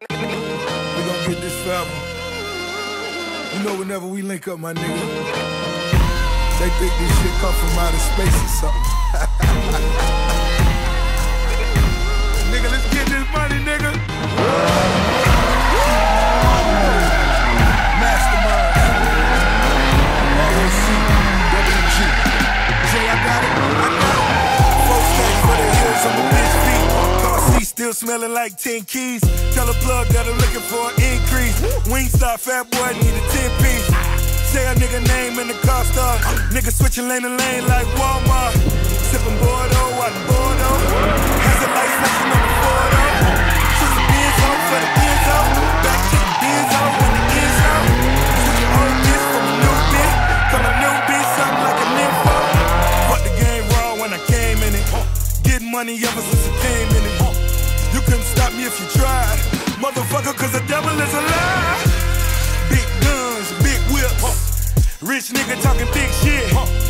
We gon' get this forever. You know whenever we link up, my nigga. They think this shit come from outer space or something. still smelling like 10 keys. Tell a plug that I'm looking for an increase. Wingstop, fat boy, need a 10 piece. Say a nigga name in the car start. Nigga switching lane to lane like Walmart. Sipping Bordeaux out the Bordeaux. Has the lights flashing on the Bordeaux. Switch the Benz out for the Benz out. Back to the Benz out when the Benz out. Switch your old bitch from a new bitch. Come a new bitch, something like a nympho. Fuck the game raw when I came in it. Getting money ever since I came in it. You couldn't stop me if you tried. Motherfucker, cause the devil is alive. Big guns, big whips. Rich nigga talking big shit.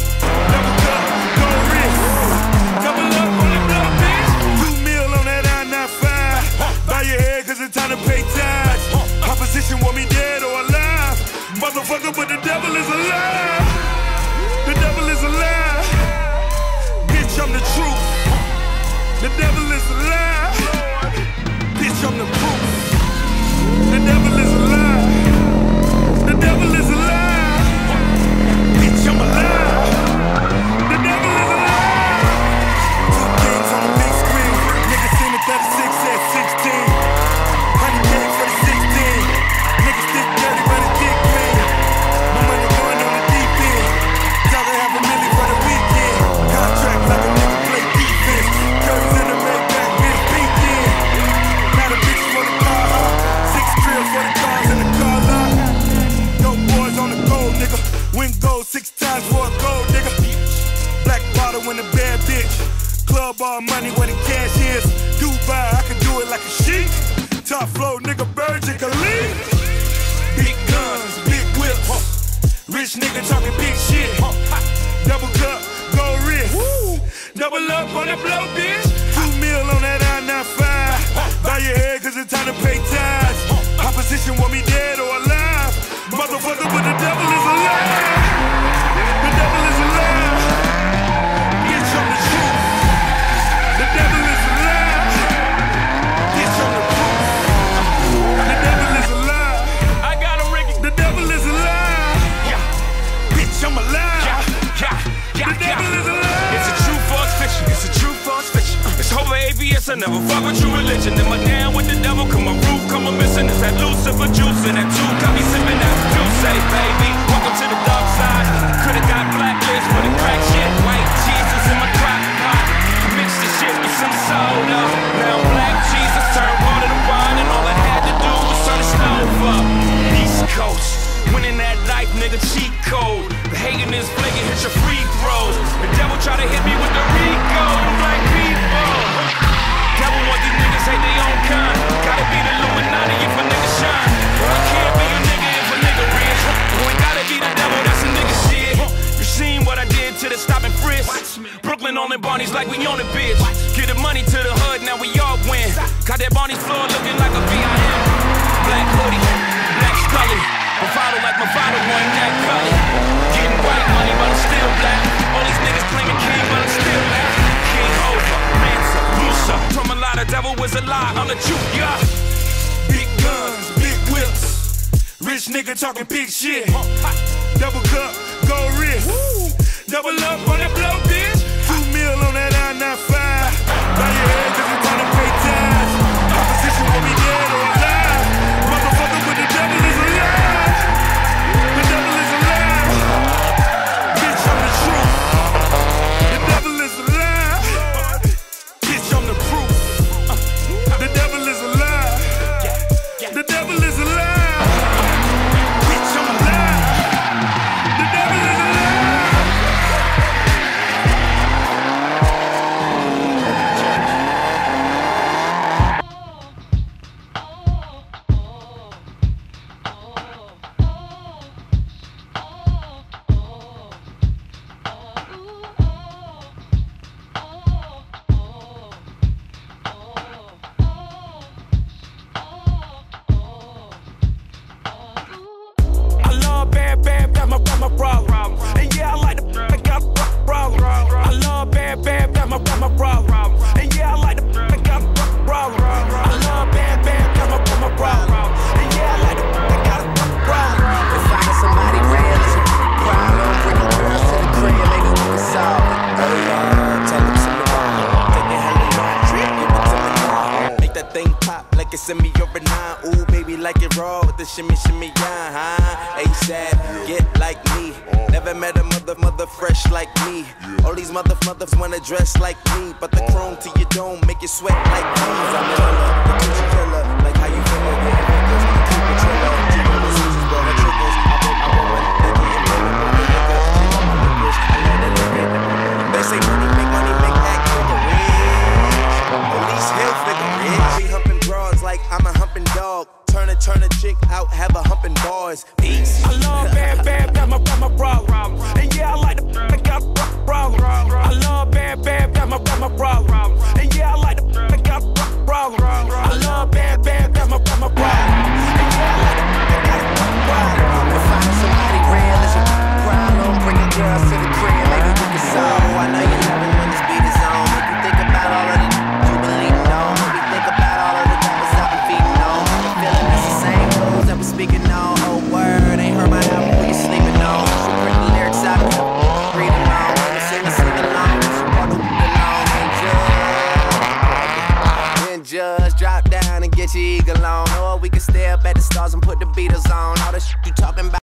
Club all money where the cash is. Dubai, I can do it like a sheik. Top flow, nigga, Virgin Khalid. Big guns, big whips. Rich nigga talking big shit. Double cup, gold wrist. Double up on the blow, bitch. Two mil on that I-95. Bow your head cause it's time to ABS. I never fuck with true religion. Am I down with the devil? Come a roof, come a missing. It's that Lucifer juice and that two got me sipping that juice. Say, baby, welcome to the dark side. Could've got black blacklist for the crack shit. White Jesus in my crock pot. Mix the shit with some soda. Now black Jesus turned water to wine, and all I had to do was turn the stove up. East Coast. Winning that life, nigga, cheat code. The hating is flaking, hit your free throws. The devil try to hit me with On the Barney's like we on the bitch. Get the money to the hood, now we all win. Got that Barney's floor looking like a VIM. Black hoodie, black scully. Bravado like my father, one that color. Getting white money, but I'm still black. All these niggas claiming king, but I'm still black. King over, Mansa, Musa. From a lot of devil was a lie, I'm the truth, yeah. Big guns, big whips. Rich nigga talking big shit. thing pop like it's in me or nine. Ooh, baby, like it raw with the shimmy, shimmy, yeah, huh? ASAP, get like me. Never met a mother, mother fresh like me. All these mother, mothers wanna dress like me. But the chrome to your dome make you sweat like me. I'm in love, the kitchen killer, like how you feel again. They say money make this hills, nigga. Bitch, be humping broads like I'm a humping dog. Turn a turn a chick out, have a humping bars. Peace. I love bad, bad, bad, my, my, my, bra. And yeah, I like the, I got, and put the beaters on.